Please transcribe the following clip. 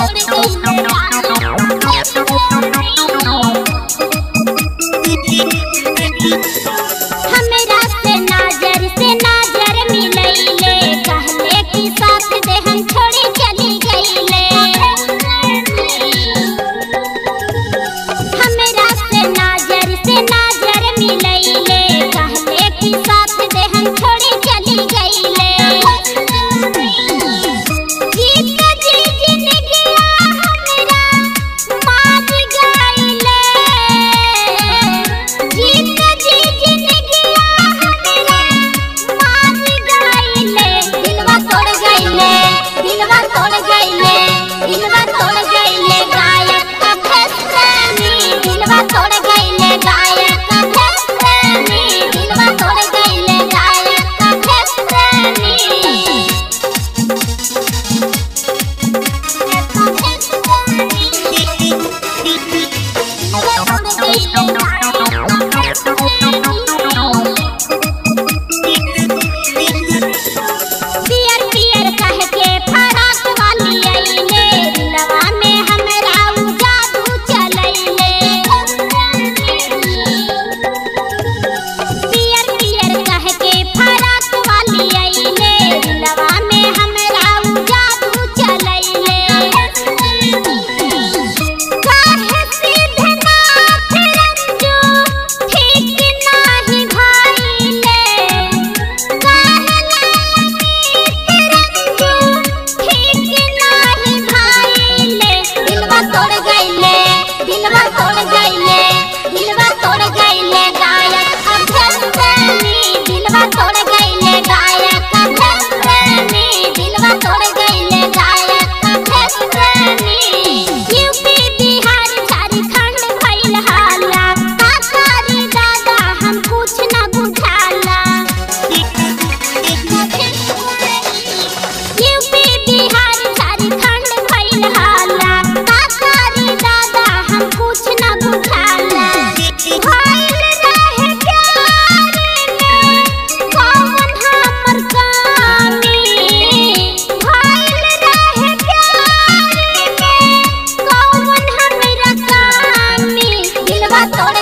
i Holding me in my phone. दिलवा तोड़